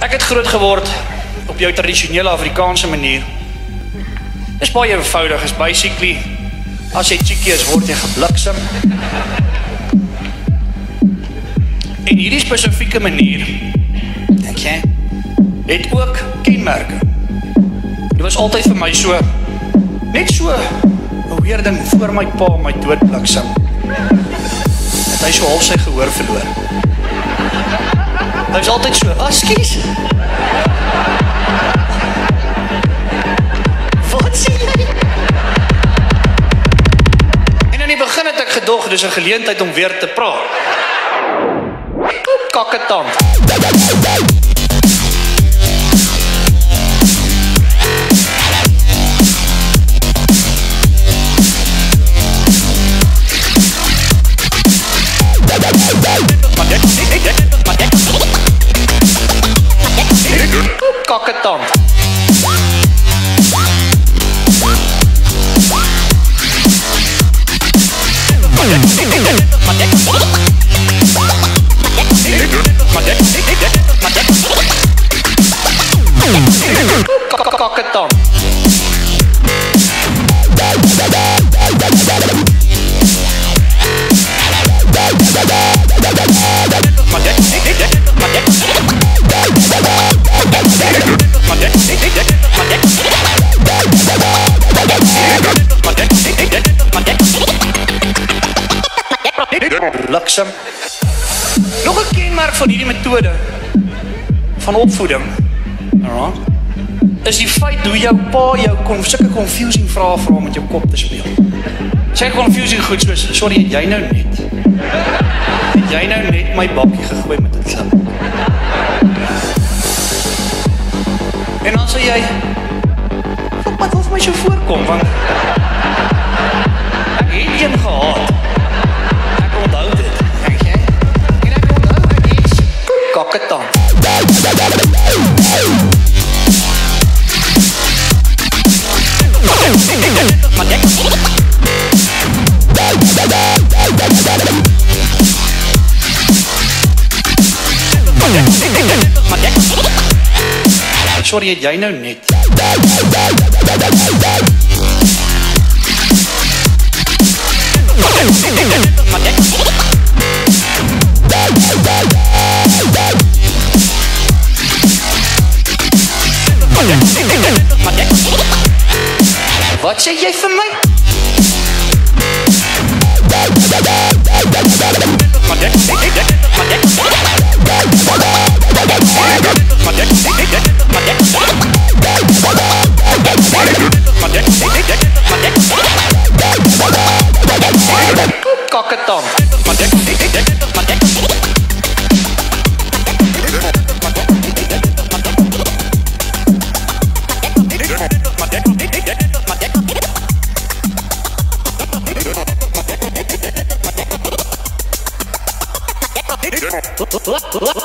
Ek het groot geword op jou tradisionele Afrikaanse manier. Dis baie eenvoudig, is basically as jy cheeky is word jy gebliksem. En hierdie spesifieke manier dink jy het ook kenmerke. Dit was altyd vir my so net so 'n weer ding voor my pa my dood bliksem. Dat hy so half sy gehoor verloor. Hy's altyd so, "Askies." Wat sê jy? En in die begin het ek gedog dis 'n geleentheid om weer te praat. Kakketand. Rocketon. Hey, Bliksem. Nog 'n kenmerk van hierdie metode van opvoeding. Ja. Is die feit hoe jou pa jou kon sulke confusing vrae vra met jou kop te speel. Sy confusing goed soos sorry het jy nou net. Het jy nou net my bakkie gegooi met 'n klip. En dan sê jy wat wat vir my so voorkom want kakketand. Sorry, jy nou net. Wat zeg jij van mij?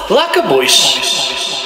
Lacabush.